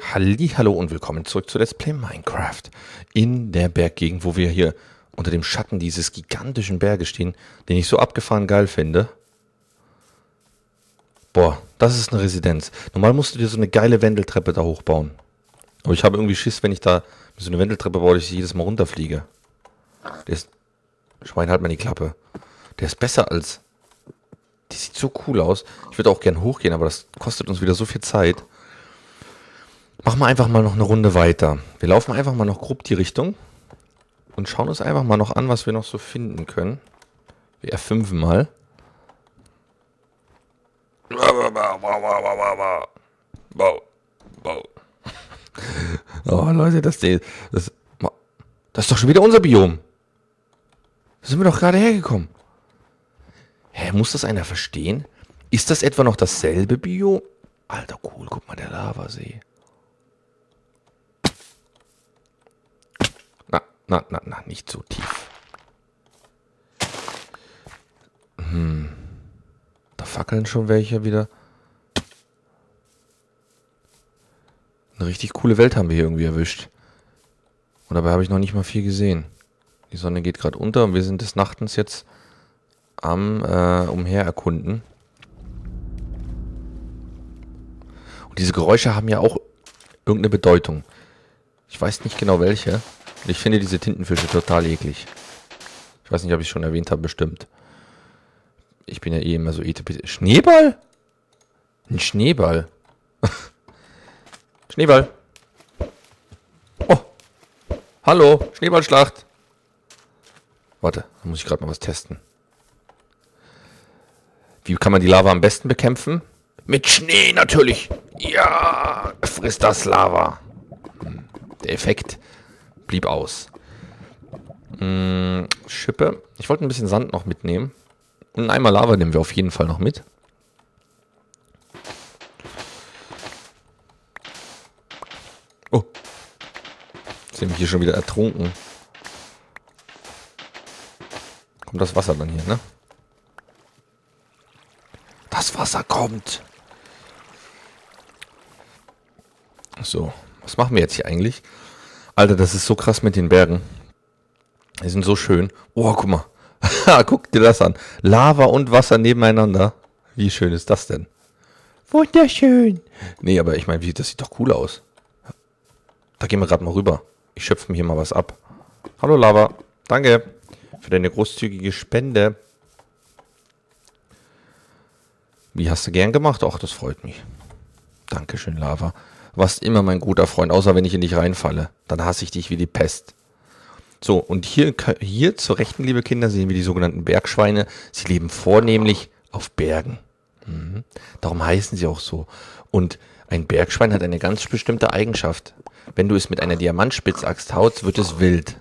Hallo und willkommen zurück zu Let's Play Minecraft in der Berggegend, wo wir hier unter dem Schatten dieses gigantischen Berges stehen, den ich so abgefahren geil finde. Boah, das ist eine Residenz. Normal musst du dir so eine geile Wendeltreppe da hochbauen. Aber ich habe irgendwie Schiss, wenn ich da so eine Wendeltreppe baue, dass ich jedes Mal runterfliege. Der ist... Schwein, halt mal die Klappe. Der ist besser als... Die sieht so cool aus. Ich würde auch gern hochgehen, aber das kostet uns wieder so viel Zeit. Machen wir einfach mal noch eine Runde weiter. Wir laufen einfach mal noch grob die Richtung und schauen uns einfach mal noch an, was wir noch so finden können. Wir F5 mal. Oh, Leute, das, das, das ist doch schon wieder unser Biom. Da sind wir doch gerade hergekommen. Hä, muss das einer verstehen? Ist das etwa noch dasselbe Biom? Alter, cool, guck mal, der Lavasee. Na, na, na, nicht so tief. Hm. Da fackeln schon welche wieder. Eine richtig coole Welt haben wir hier irgendwie erwischt. Und dabei habe ich noch nicht mal viel gesehen. Die Sonne geht gerade unter und wir sind des Nachtens jetzt am äh, Umher erkunden. Und diese Geräusche haben ja auch irgendeine Bedeutung. Ich weiß nicht genau welche. Ich finde diese Tintenfische total eklig. Ich weiß nicht, ob ich es schon erwähnt habe, bestimmt. Ich bin ja eh immer so etp. Schneeball? Ein Schneeball. Schneeball. Oh. Hallo, Schneeballschlacht. Warte, da muss ich gerade mal was testen. Wie kann man die Lava am besten bekämpfen? Mit Schnee natürlich. Ja, frisst das Lava. Hm, der Effekt blieb aus. Hm, Schippe. Ich wollte ein bisschen Sand noch mitnehmen. Und einmal Lava nehmen wir auf jeden Fall noch mit. Oh. Jetzt sind wir hier schon wieder ertrunken. Kommt das Wasser dann hier, ne? Das Wasser kommt. So, was machen wir jetzt hier eigentlich? Alter, das ist so krass mit den Bergen. Die sind so schön. Oh, guck mal. guck dir das an. Lava und Wasser nebeneinander. Wie schön ist das denn? Wunderschön. Nee, aber ich meine, das sieht doch cool aus. Da gehen wir gerade mal rüber. Ich schöpfe mir hier mal was ab. Hallo Lava. Danke für deine großzügige Spende. Wie hast du gern gemacht? Ach, das freut mich. Dankeschön, Lava warst immer mein guter Freund, außer wenn ich in dich reinfalle. Dann hasse ich dich wie die Pest. So, und hier, hier zur rechten, liebe Kinder, sehen wir die sogenannten Bergschweine. Sie leben vornehmlich auf Bergen. Mhm. Darum heißen sie auch so. Und ein Bergschwein hat eine ganz bestimmte Eigenschaft. Wenn du es mit einer Diamantspitzaxt haust, wird es wild.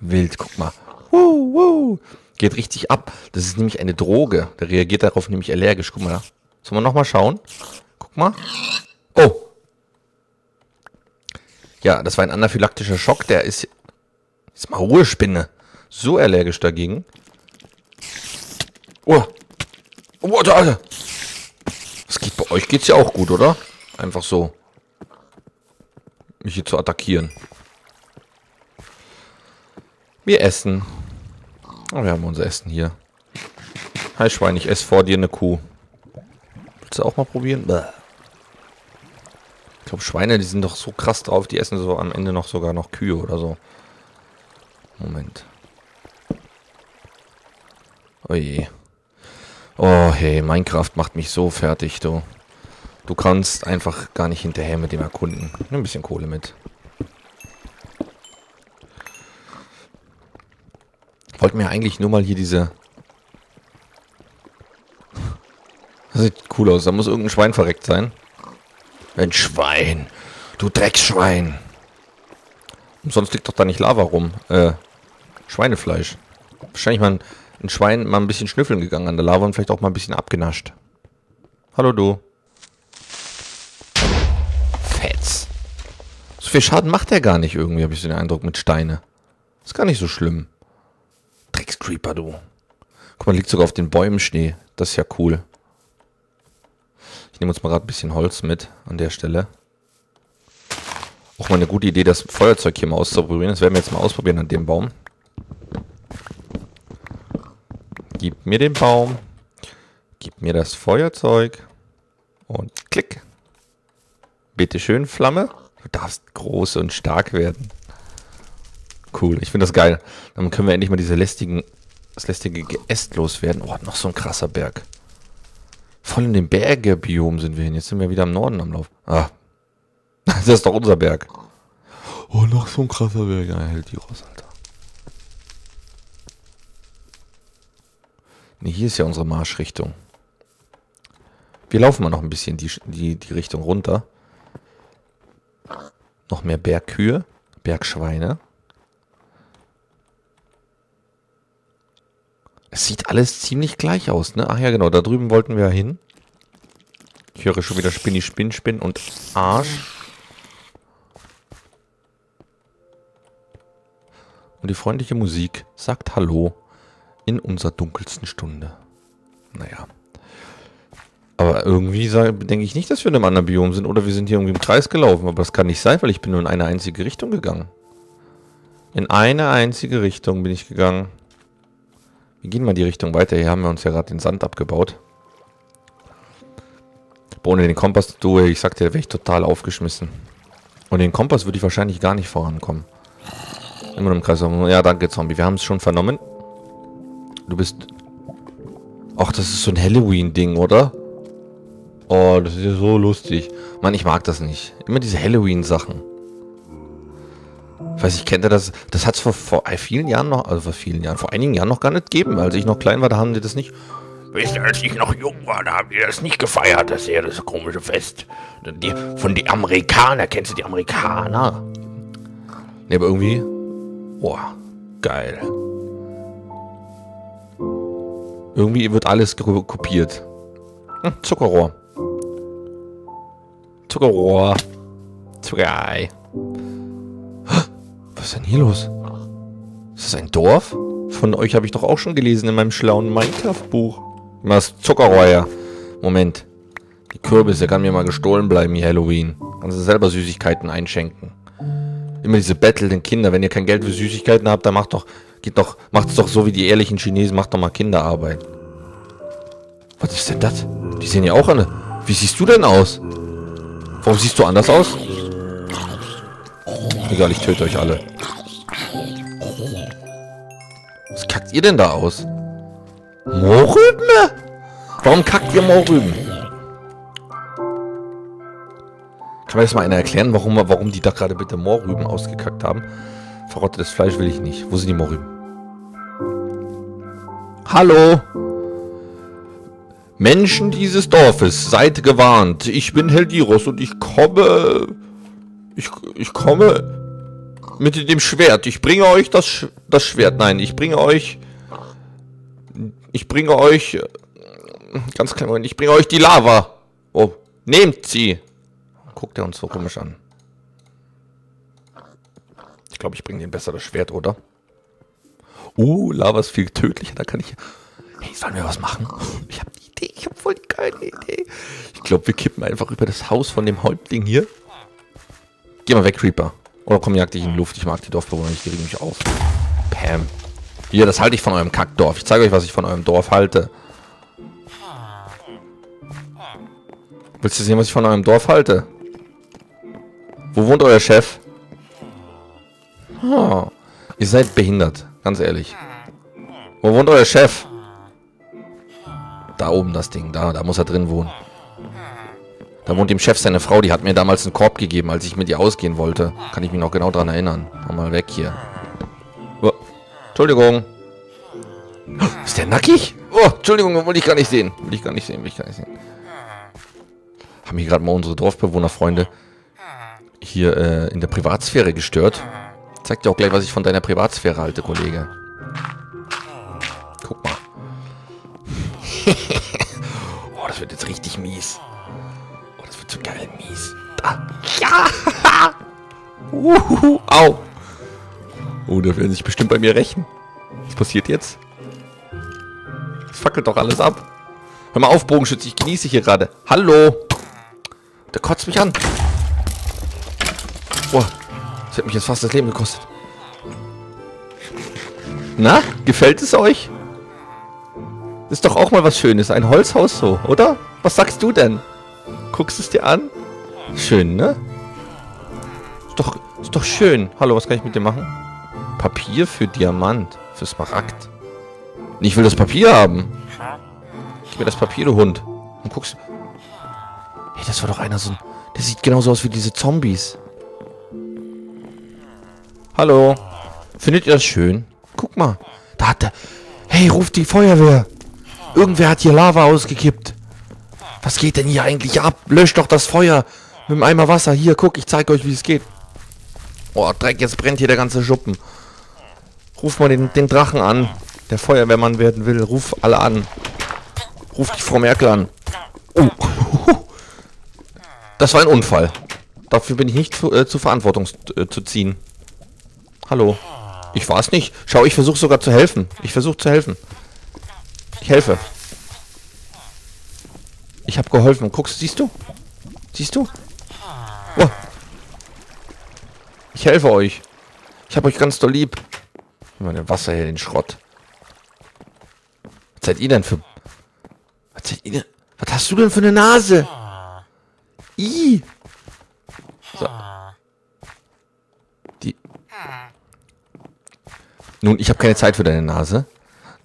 Wild, guck mal. Woo, woo. Geht richtig ab. Das ist nämlich eine Droge. Der reagiert darauf nämlich allergisch. Guck mal. Sollen wir nochmal schauen? Guck mal. Oh, ja, das war ein anaphylaktischer Schock. Der ist... Ist mal Ruhe, Spinne. So allergisch dagegen. Oh. Oh, Alter. Was geht bei euch? Geht's ja auch gut, oder? Einfach so. Mich hier zu attackieren. Wir essen. Oh, wir haben unser Essen hier. Hi Schwein, ich esse vor dir eine Kuh. Willst du auch mal probieren? Bäh glaube, Schweine, die sind doch so krass drauf, die essen so am Ende noch sogar noch Kühe oder so. Moment. Oh je. Oh hey, Minecraft macht mich so fertig, du. Du kannst einfach gar nicht hinterher mit dem erkunden. Nimm ein bisschen Kohle mit. Wollten mir eigentlich nur mal hier diese... Das sieht cool aus. Da muss irgendein Schwein verreckt sein. Ein Schwein. Du Drecksschwein. Und sonst liegt doch da nicht Lava rum. Äh, Schweinefleisch. Wahrscheinlich mal ein, ein Schwein mal ein bisschen schnüffeln gegangen an der Lava und vielleicht auch mal ein bisschen abgenascht. Hallo du. Fetz. So viel Schaden macht er gar nicht irgendwie, habe ich so den Eindruck, mit Steine. Ist gar nicht so schlimm. Dreckscreeper, du. Guck mal, liegt sogar auf den Bäumen Schnee. Das ist ja cool nehme uns mal gerade ein bisschen Holz mit an der Stelle. Auch mal eine gute Idee, das Feuerzeug hier mal auszuprobieren. Das werden wir jetzt mal ausprobieren an dem Baum. Gib mir den Baum. Gib mir das Feuerzeug. Und klick. Bitte schön, Flamme. Du darfst groß und stark werden. Cool, ich finde das geil. Dann können wir endlich mal diese lästigen, das lästige Geäst loswerden. Oh, noch so ein krasser Berg. Voll in dem Bergebiom sind wir hin. Jetzt sind wir wieder im Norden am Lauf. Ah, das ist doch unser Berg. Oh, noch so ein krasser Berg. Ja, hält die raus, Alter. Ne, hier ist ja unsere Marschrichtung. Wir laufen mal noch ein bisschen die, die, die Richtung runter. Noch mehr Bergkühe, Bergschweine. Es sieht alles ziemlich gleich aus, ne? Ach ja, genau, da drüben wollten wir hin. Ich höre schon wieder Spinni, Spinn, Spinn und Arsch. Und die freundliche Musik sagt Hallo in unserer dunkelsten Stunde. Naja. Aber irgendwie denke ich nicht, dass wir in einem anderen Biom sind. Oder wir sind hier irgendwie im Kreis gelaufen. Aber das kann nicht sein, weil ich bin nur in eine einzige Richtung gegangen. In eine einzige Richtung bin ich gegangen. Wir gehen mal die Richtung weiter. Hier haben wir uns ja gerade den Sand abgebaut. Boah, ohne den Kompass, du, ich sag dir, wäre ich total aufgeschmissen. Und den Kompass würde ich wahrscheinlich gar nicht vorankommen. Immer im Kreis. Ja, danke, Zombie. Wir haben es schon vernommen. Du bist... Ach, das ist so ein Halloween-Ding, oder? Oh, das ist ja so lustig. Mann, ich mag das nicht. Immer diese Halloween-Sachen. Ich weiß ich, kennt ihr das? Das hat es vor, vor vielen Jahren noch, also vor vielen Jahren, vor einigen Jahren noch gar nicht gegeben. Als ich noch klein war, da haben die das nicht. Wisst ihr, als ich noch jung war, da haben die das nicht gefeiert, das ist ja das komische Fest. Die, von den Amerikanern, kennst du die Amerikaner? Ne, aber irgendwie. Boah, geil. Irgendwie wird alles kopiert. Hm, Zuckerrohr. Zuckerrohr. Zuckerei. Was ist denn hier los? Ist das ein Dorf? Von euch habe ich doch auch schon gelesen in meinem schlauen Minecraft-Buch. Was Zuckerrohr. Moment. Die Kürbisse kann mir mal gestohlen bleiben, hier Halloween. Kannst du selber Süßigkeiten einschenken. Immer diese bettelnden Kinder. Wenn ihr kein Geld für Süßigkeiten habt, dann macht doch, geht doch, macht es doch so wie die ehrlichen Chinesen, macht doch mal Kinderarbeit. Was ist denn das? Die sehen ja auch alle. Wie siehst du denn aus? Warum siehst du anders aus? Egal, ich töte euch alle. Was kackt ihr denn da aus? Mohrrüben? Warum kackt ihr Mohrrüben? Kann mir das mal einer erklären, warum, warum die da gerade bitte Mohrrüben ausgekackt haben? Verrottetes Fleisch will ich nicht. Wo sind die Mohrrüben? Hallo? Menschen dieses Dorfes, seid gewarnt. Ich bin Heldiros und ich komme... Ich, ich komme mit dem Schwert. Ich bringe euch das, Sch das Schwert. Nein, ich bringe euch... Ich bringe euch... Ganz klein, Moment. Ich bringe euch die Lava. Oh, nehmt sie. Guckt er uns so komisch an. Ich glaube, ich bringe den besser das Schwert, oder? Uh, Lava ist viel tödlicher. Da kann ich... Hey, sollen wir was machen? Ich habe die Idee. Ich habe voll geile Idee. Ich glaube, wir kippen einfach über das Haus von dem Häuptling hier. Geh mal weg, Creeper. Oder komm, jag dich in die Luft. Ich mag die Dorfbewohner nicht. Die regen mich auf. Pam. Hier, das halte ich von eurem Kackdorf. Ich zeige euch, was ich von eurem Dorf halte. Willst du sehen, was ich von eurem Dorf halte? Wo wohnt euer Chef? Oh, ihr seid behindert. Ganz ehrlich. Wo wohnt euer Chef? Da oben das Ding. Da, da muss er drin wohnen. Da wohnt dem Chef seine Frau, die hat mir damals einen Korb gegeben, als ich mit ihr ausgehen wollte. Kann ich mich noch genau dran erinnern. Komm mal weg hier. Oh, Entschuldigung. Ist der nackig? Oh, Entschuldigung, wollte ich gar nicht sehen. Will ich gar nicht sehen, will ich gar nicht sehen. Haben hier gerade mal unsere Dorfbewohnerfreunde hier äh, in der Privatsphäre gestört. Zeig dir auch gleich, was ich von deiner Privatsphäre halte, Kollege. Guck mal. oh, das wird jetzt richtig mies zu geil mies. Da. Ja! Uhuhu. Au! Oh, da werden sich bestimmt bei mir rächen. Was passiert jetzt? Es fackelt doch alles ab. Hör mal auf, Bogenschütze, ich genieße hier gerade. Hallo! Der kotzt mich an. Boah, das hat mich jetzt fast das Leben gekostet. Na, gefällt es euch? Ist doch auch mal was Schönes. Ein Holzhaus so, oder? Was sagst du denn? Guckst es dir an? Schön, ne? Ist doch, ist doch schön. Hallo, was kann ich mit dir machen? Papier für Diamant. Für Smaragd. Ich will das Papier haben. Gib mir das Papier, du Hund. Und guckst... Hey, das war doch einer so. Der sieht genauso aus wie diese Zombies. Hallo. Findet ihr das schön? Guck mal. Da hat der... Hey, ruft die Feuerwehr. Irgendwer hat hier Lava ausgekippt. Was geht denn hier eigentlich ab? Löscht doch das Feuer. Mit dem Eimer Wasser. Hier, guck, ich zeige euch, wie es geht. Oh, Dreck, jetzt brennt hier der ganze Schuppen. Ruf mal den, den Drachen an. Der Feuerwehrmann werden will. Ruf alle an. Ruf die Frau Merkel an. Oh. Das war ein Unfall. Dafür bin ich nicht zu, äh, zur Verantwortung äh, zu ziehen. Hallo. Ich war es nicht. Schau, ich versuche sogar zu helfen. Ich versuche zu helfen. Ich helfe. Ich habe geholfen. Guckst, siehst du? Siehst du? Oh. Ich helfe euch. Ich habe euch ganz doll lieb. Meine Wasser hier, den Schrott. Was seid ihr denn für... Was seid ihr denn... Was hast du denn für eine Nase? I. So. Die. Nun, ich habe keine Zeit für deine Nase.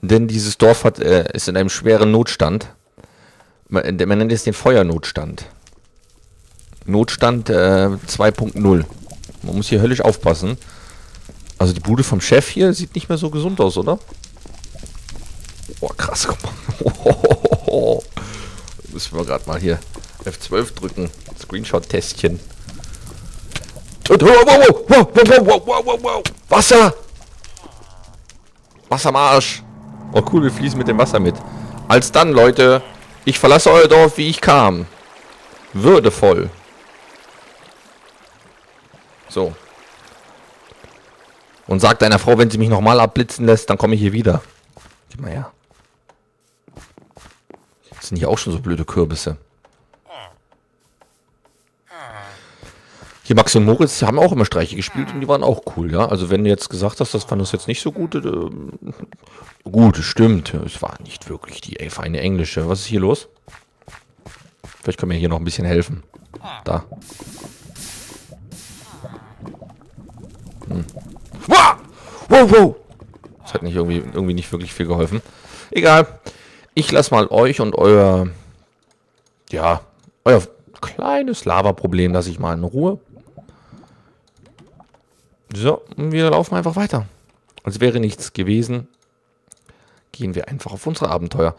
Denn dieses Dorf hat, äh, ist in einem schweren Notstand. Man, man nennt es den Feuernotstand. Notstand äh, 2.0. Man muss hier höllisch aufpassen. Also die Bude vom Chef hier sieht nicht mehr so gesund aus, oder? Oh, krass, guck mal. Müssen wir gerade mal hier F12 drücken. Screenshot-Testchen. Wasser! Wasser am Arsch. Oh cool, wir fließen mit dem Wasser mit. Als dann, Leute, ich verlasse euer Dorf, wie ich kam. Würdevoll. So. Und sagt deiner Frau, wenn sie mich nochmal abblitzen lässt, dann komme ich hier wieder. Gib mal her. Das sind hier auch schon so blöde Kürbisse. Hier Max und Moritz haben auch immer Streiche gespielt und die waren auch cool, ja. Also wenn du jetzt gesagt hast, das fand das jetzt nicht so gut, äh, gut, stimmt. Es war nicht wirklich die ey, feine englische. Was ist hier los? Vielleicht können wir hier noch ein bisschen helfen. Da. Hm. Wow, wow. Das hat nicht irgendwie, irgendwie nicht wirklich viel geholfen. Egal. Ich lasse mal euch und euer, ja, euer kleines Lava-Problem lasse ich mal in Ruhe. So, wir laufen einfach weiter. Als wäre nichts gewesen. Gehen wir einfach auf unsere Abenteuer.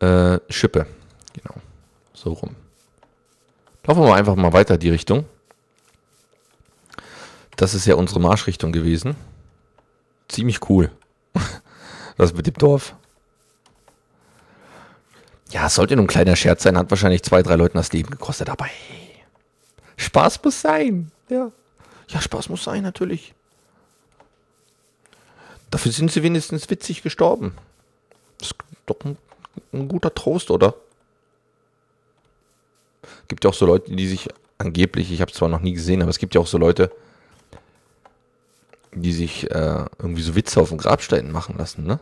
Äh, Schippe. Genau. So rum. Laufen wir einfach mal weiter die Richtung. Das ist ja unsere Marschrichtung gewesen. Ziemlich cool. Das mit dem Dorf. Ja, sollte nur ein kleiner Scherz sein, hat wahrscheinlich zwei, drei Leuten das Leben gekostet, aber hey, Spaß muss sein. Ja. Ja, Spaß muss sein, natürlich. Dafür sind sie wenigstens witzig gestorben. Das ist doch ein, ein guter Trost, oder? Gibt ja auch so Leute, die sich angeblich, ich habe es zwar noch nie gesehen, aber es gibt ja auch so Leute, die sich äh, irgendwie so Witze auf den Grabsteinen machen lassen, ne?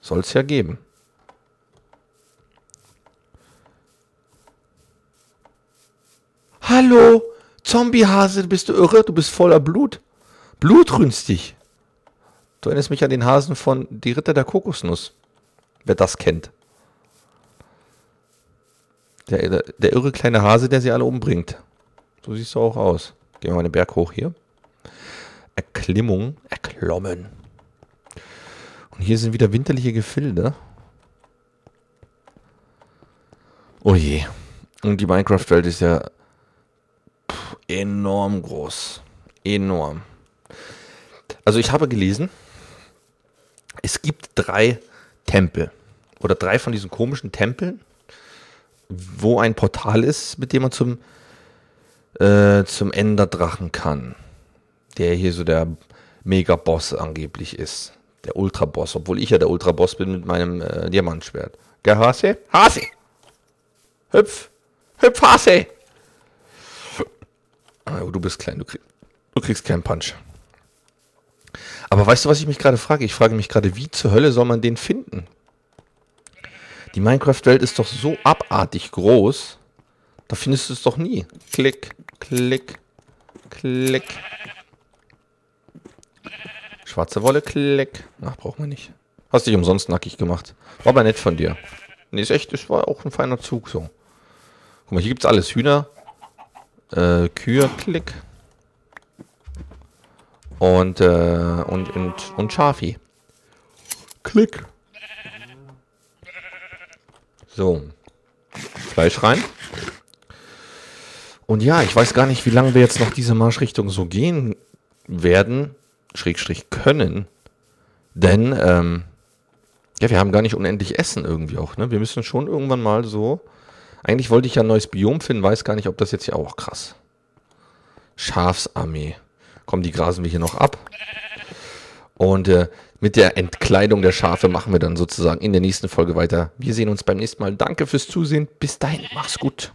Soll es ja geben. Hallo, Zombiehase, bist du irre? Du bist voller Blut. Blutrünstig. Du erinnerst mich an den Hasen von Die Ritter der Kokosnuss. Wer das kennt. Der, der, der irre kleine Hase, der sie alle umbringt. So siehst du auch aus. Gehen wir mal den Berg hoch hier. Erklimmung. Erklommen. Und hier sind wieder winterliche Gefilde. Oh je. Und die Minecraft-Welt ist ja enorm groß. Enorm. Also ich habe gelesen, es gibt drei Tempel oder drei von diesen komischen Tempeln, wo ein Portal ist, mit dem man zum, äh, zum Enderdrachen kann. Der hier so der Mega-Boss angeblich ist. Der Ultra-Boss, obwohl ich ja der Ultra-Boss bin mit meinem äh, Diamantschwert. Gell, Hase? Hase! Hüpf! Hüpf, Hase! Oh, du bist klein, du kriegst. Du kriegst keinen Punch. Aber weißt du, was ich mich gerade frage? Ich frage mich gerade, wie zur Hölle soll man den finden? Die Minecraft-Welt ist doch so abartig groß. Da findest du es doch nie. Klick, klick, klick. Schwarze Wolle, klick. Ach, braucht man nicht. Hast dich umsonst nackig gemacht. War aber nett von dir. Nee, ist echt, das war auch ein feiner Zug so. Guck mal, hier gibt's alles. Hühner, äh, Kühe, klick. Und, äh, und, und, und Schafi. Klick. So. Fleisch rein. Und ja, ich weiß gar nicht, wie lange wir jetzt noch diese Marschrichtung so gehen werden, Schrägstrich können. Denn, ähm, ja, wir haben gar nicht unendlich Essen irgendwie auch, ne? Wir müssen schon irgendwann mal so. Eigentlich wollte ich ja ein neues Biom finden, weiß gar nicht, ob das jetzt hier auch krass. Schafsarmee. Komm, die grasen wir hier noch ab. Und äh, mit der Entkleidung der Schafe machen wir dann sozusagen in der nächsten Folge weiter. Wir sehen uns beim nächsten Mal. Danke fürs Zusehen. Bis dahin, mach's gut.